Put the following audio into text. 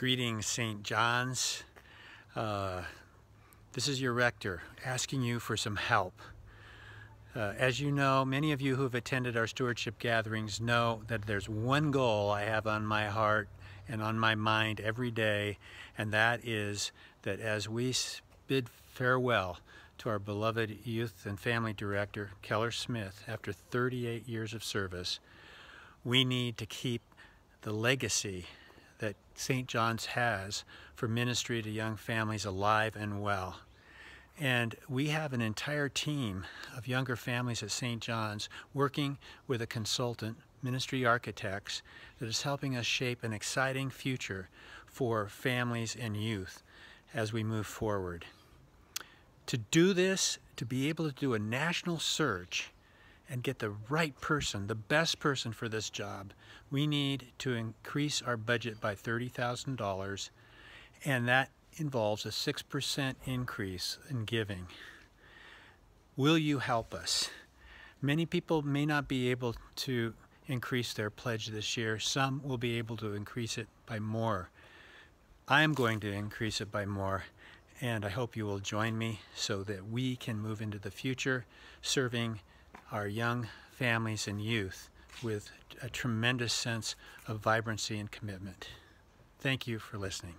Greetings, St. John's. Uh, this is your rector asking you for some help. Uh, as you know, many of you who have attended our stewardship gatherings know that there's one goal I have on my heart and on my mind every day, and that is that as we bid farewell to our beloved youth and family director, Keller Smith, after 38 years of service, we need to keep the legacy that St. John's has for ministry to young families alive and well. And we have an entire team of younger families at St. John's working with a consultant, Ministry Architects, that is helping us shape an exciting future for families and youth as we move forward. To do this, to be able to do a national search and get the right person, the best person for this job, we need to increase our budget by $30,000 and that involves a 6% increase in giving. Will you help us? Many people may not be able to increase their pledge this year. Some will be able to increase it by more. I am going to increase it by more and I hope you will join me so that we can move into the future serving our young families and youth with a tremendous sense of vibrancy and commitment. Thank you for listening.